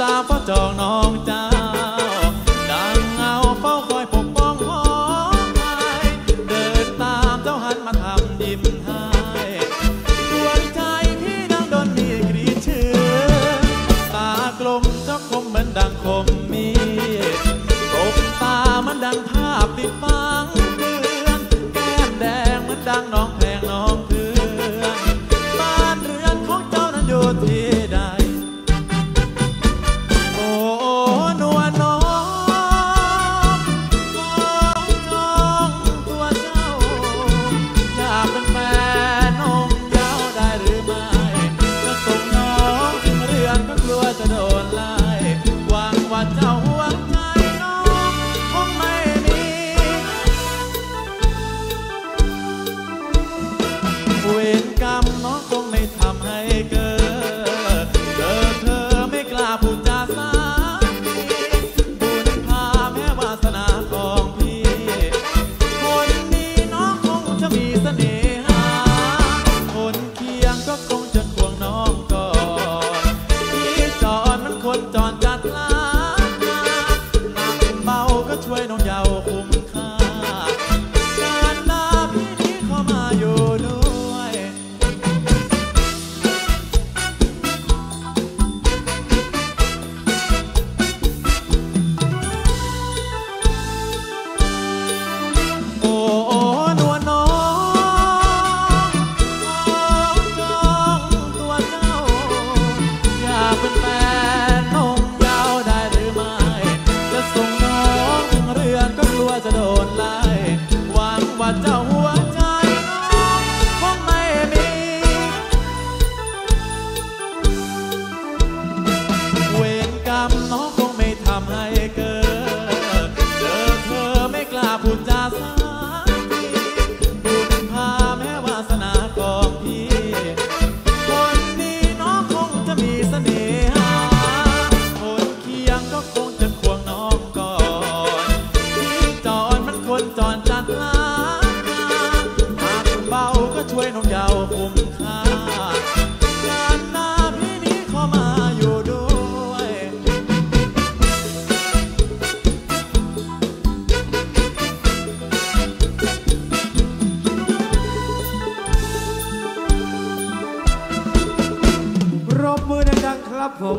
ตาเฝ้าจองน้องเจ้าดังเงาเฝ้าคอยปกป้องห้อไอเดินตามเจ้าหันมาทำยิ้มให้ดวงใจพี่นางดนมีกรีดชื่อตากลมเจ้าคมเหมือนดังคม จะโดนไล่หวังว่าเจ้าหัวใจคงไม่มี เวรกรรมน้องคงไม่ทำให้เกิด เจอเธอไม่กล้าพูดจาซ้ำ น้องยาวคุ้มค่างานหน้าพี่นี้ขอมาอยู่ด้วย รบมือดังๆครับผม